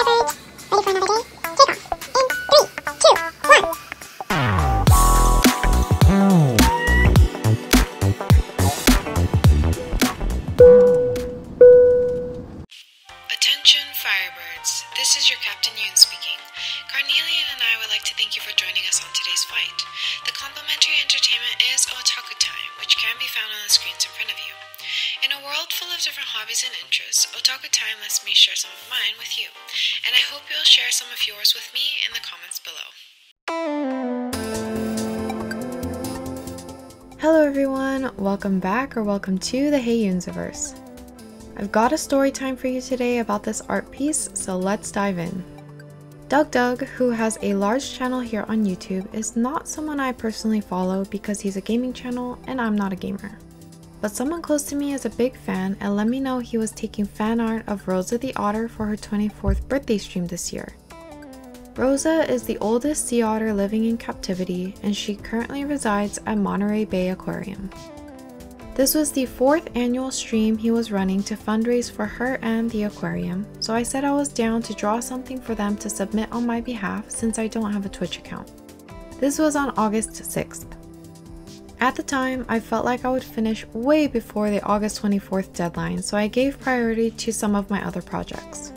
Firebirds, This is your Captain Yoon speaking. Carnelian and I would like to thank you for joining us on today's flight. The complimentary entertainment is Otaku Time, which can be found on the screens in front of you. In a world full of different hobbies and interests, Otaku Time lets me share some of mine with you, and I hope you'll share some of yours with me in the comments below. Hello everyone, welcome back or welcome to the HeyEunziverse. I've got a story time for you today about this art piece, so let's dive in. DougDoug, who has a large channel here on YouTube, is not someone I personally follow because he's a gaming channel and I'm not a gamer. But someone close to me is a big fan and let me know he was taking fan art of Rosa the Otter for her 24th birthday stream this year. Rosa is the oldest sea otter living in captivity and she currently resides at Monterey Bay Aquarium. This was the fourth annual stream he was running to fundraise for her and the aquarium, so I said I was down to draw something for them to submit on my behalf since I don't have a Twitch account. This was on August 6th. At the time, I felt like I would finish way before the August 24th deadline, so I gave priority to some of my other projects.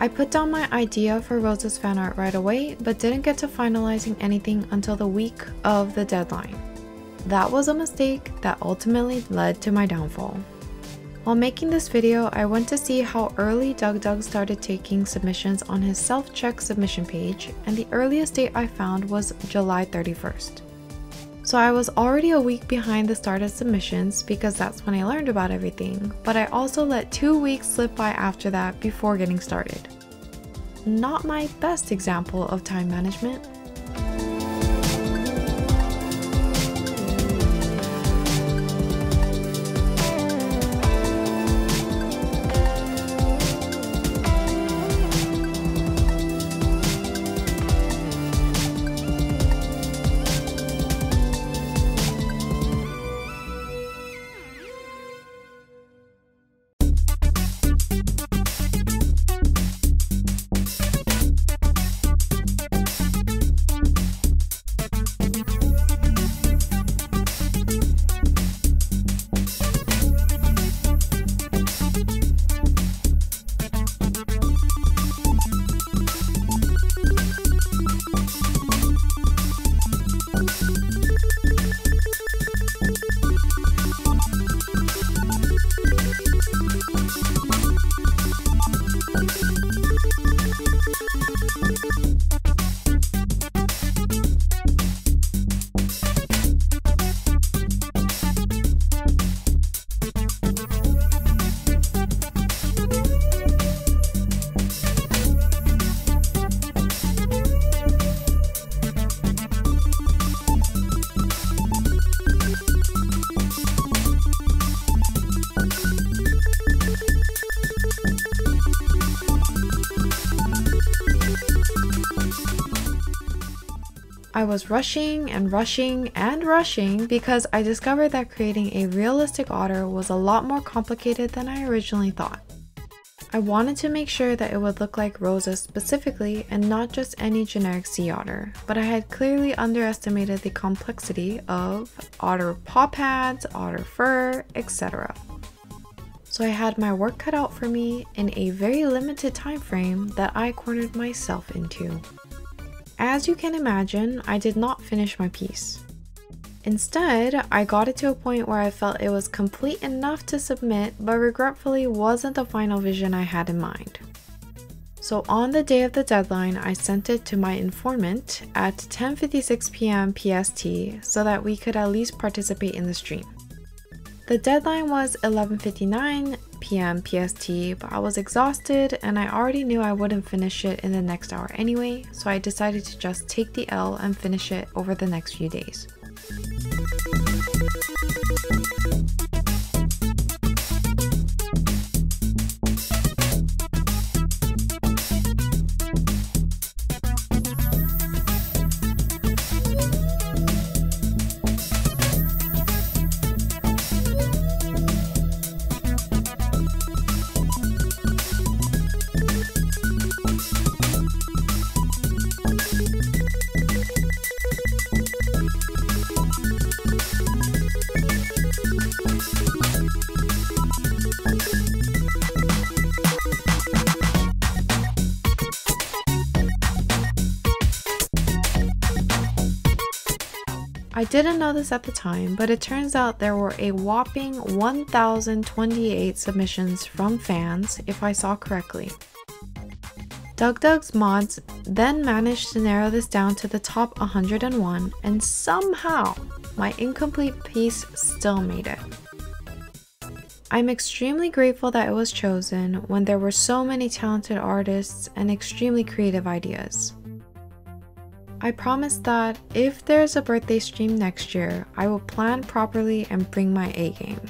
I put down my idea for Rosa's fan art right away, but didn't get to finalizing anything until the week of the deadline. That was a mistake that ultimately led to my downfall. While making this video, I went to see how early Doug started taking submissions on his self-check submission page, and the earliest date I found was July 31st. So I was already a week behind the start of submissions because that's when I learned about everything, but I also let two weeks slip by after that before getting started. Not my best example of time management. I was rushing and rushing and rushing because I discovered that creating a realistic otter was a lot more complicated than I originally thought. I wanted to make sure that it would look like Rosa specifically and not just any generic sea otter, but I had clearly underestimated the complexity of otter paw pads, otter fur, etc. So I had my work cut out for me in a very limited time frame that I cornered myself into. As you can imagine, I did not finish my piece. Instead, I got it to a point where I felt it was complete enough to submit, but regretfully wasn't the final vision I had in mind. So on the day of the deadline, I sent it to my informant at 10:56 p.m. PST so that we could at least participate in the stream. The deadline was 11:59 p.m. PST, but I was exhausted and I already knew I wouldn't finish it in the next hour anyway, so I decided to just take the L and finish it over the next few days. I didn't know this at the time, but it turns out there were a whopping 1,028 submissions from fans, if I saw correctly. DougDoug's mods then managed to narrow this down to the top 101, and somehow my incomplete piece still made it. I'm extremely grateful that it was chosen when there were so many talented artists and extremely creative ideas. I promise that if there's a birthday stream next year, I will plan properly and bring my A game.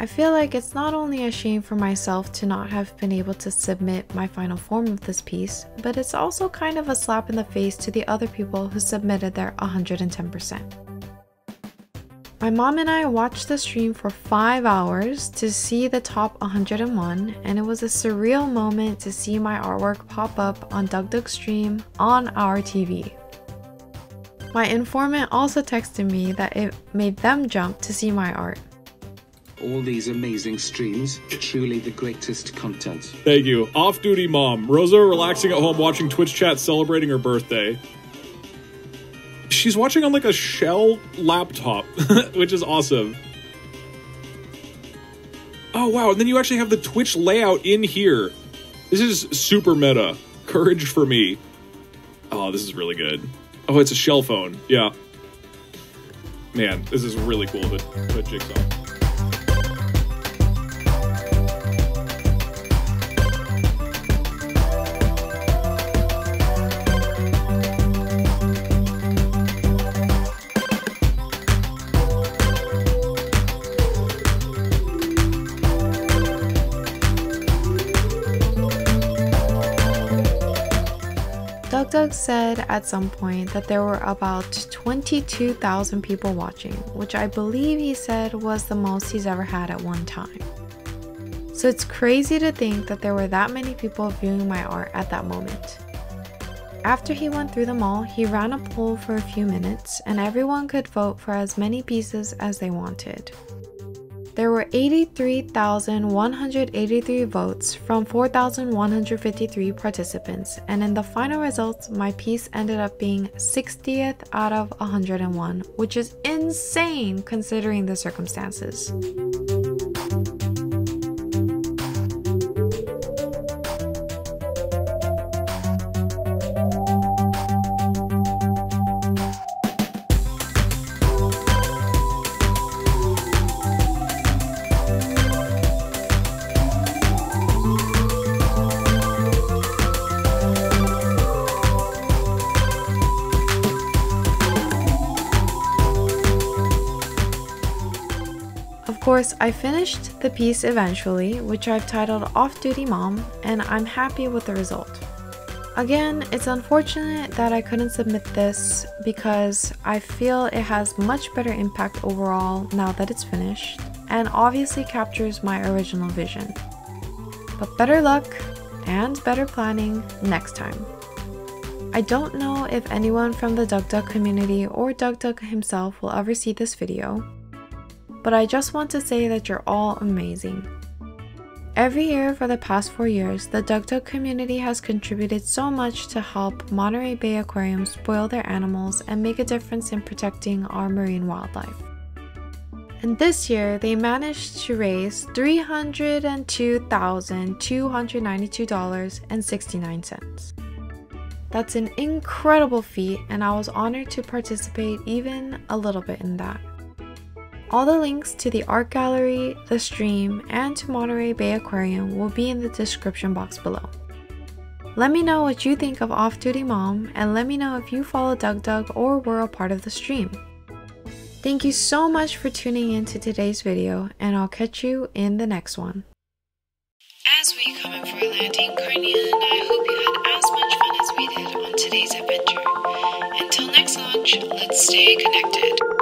I feel like it's not only a shame for myself to not have been able to submit my final form of this piece, but it's also kind of a slap in the face to the other people who submitted their 110%. My mom and I watched the stream for 5 hours to see the top 101 and it was a surreal moment to see my artwork pop up on DougDoug's stream on our TV. My informant also texted me that it made them jump to see my art. All these amazing streams, truly the greatest content. Thank you. Off duty mom. Rosa relaxing at home watching Twitch chat celebrating her birthday she's watching on like a shell laptop, which is awesome. Oh wow, and then you actually have the Twitch layout in here. This is super meta. Courage for me. Oh, this is really good. Oh, it's a shell phone. Yeah. Man, this is really cool a jigsaw. DougDoug said at some point that there were about 22,000 people watching, which I believe he said was the most he's ever had at one time. So it's crazy to think that there were that many people viewing my art at that moment. After he went through them all, he ran a poll for a few minutes and everyone could vote for as many pieces as they wanted. There were 83,183 votes from 4,153 participants, and in the final results, my piece ended up being 60th out of 101, which is insane considering the circumstances. Course, I finished the piece eventually, which I've titled Off Duty Mom, and I'm happy with the result. Again, it's unfortunate that I couldn't submit this because I feel it has much better impact overall now that it's finished, and obviously captures my original vision. But better luck and better planning next time. I don't know if anyone from the DougDoug community or DougDoug himself will ever see this video, but I just want to say that you're all amazing. Every year for the past four years, the DougDoug community has contributed so much to help Monterey Bay Aquarium spoil their animals and make a difference in protecting our marine wildlife. And this year, they managed to raise $302,292.69. That's an incredible feat, and I was honored to participate even a little bit in that. All the links to the art gallery, the stream, and to Monterey Bay Aquarium will be in the description box below. Let me know what you think of Off Duty Mom and let me know if you follow DougDoug or were a part of the stream. Thank you so much for tuning in to today's video and I'll catch you in the next one. As we come in for a landing, Carnia and I hope you had as much fun as we did on today's adventure. Until next launch, let's stay connected.